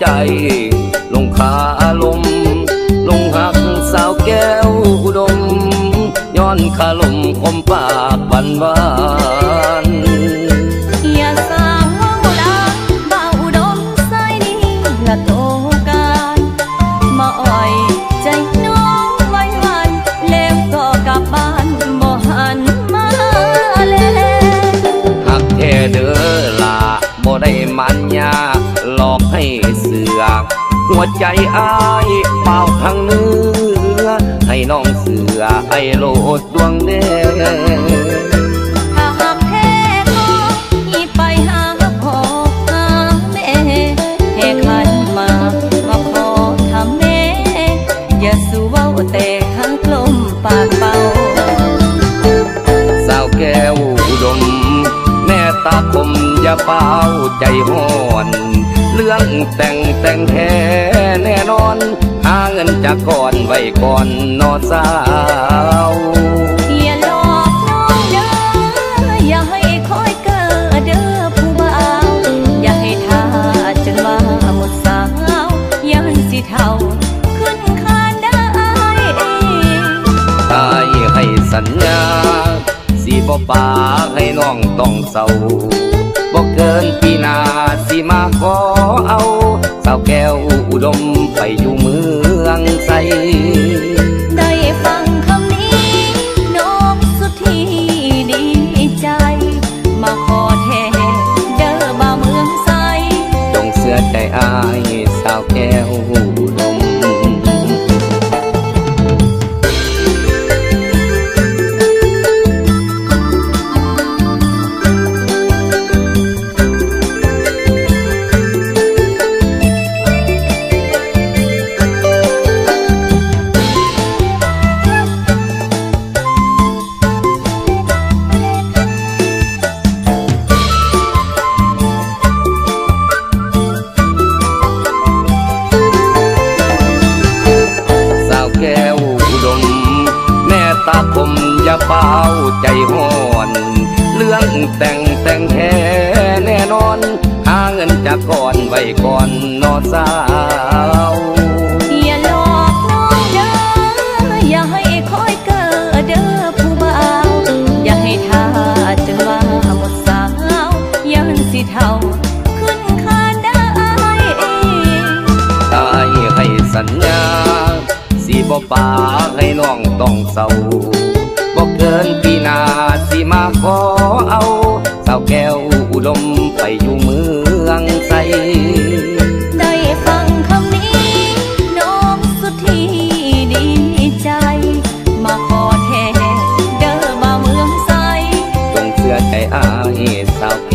ใจ ลงขาลมลงหักสาวแก้วอุดม ย้อนขาลมคมปากบันวา หัวใจอายเปล่าทางเนื้อ ให้น้องเสือไอโลดดวงเด้ถ้าหากแท้ก็อีไปหาพ่อหาแม่แห่ขันมามาขอทำแม่อย่าสู้เว้าแต่ข้ากลมปากเป่าสาวแก้วอุดม แม่ตาคมอย่าเป้าใจห่อน รื่องแต่งแต่งแท้แน่นอน หาเงินจากก่อนไว้ก่อนนอสาวอย่าหลอกน้องเด้ออย่าให้คอยเกิดเด้อผู้บ่าวอย่าให้ท่าจนว่าหมดสาวยันสิเท่าขึ้นคานได้เองตายให้สัญญาสีบ่ปาให้น้องต้องเศร้าบ่เกินปีหน้าสิ มาขอเอาสาวแก้วอุดมไปอยู่เมืองใสได้ฟังคำนี้น้องสุดที่ดีใจ มาขอแทนเด้อบ่าวเมืองใสจงเสื้อใจอายสาวแก้ว อย่าเป้าใจห่อนเรื่องแต่งแต่งแท้แน่นอน หาเงินจากก่อนไว้ก่อนนอสาวอย่าหลอกน้องเด้ออย่าให้คอยเกิดเด้อผู้บ่าวอย่าให้ท่าจนว่าหมดสาวยันสิเท่าขึ้นคานได้เองตายให้สัญญาสีบ่ปาให้น้องต้องเศร้า คนปีนาสิมาขอเอาสาวแก้วอุดมไปอยู่เมืองใสได้ฟังคำนี้ น้องสุธีดีใจ มาขอแท้เด้อมาเมืองใสจงเชื่อใจอายสาวแก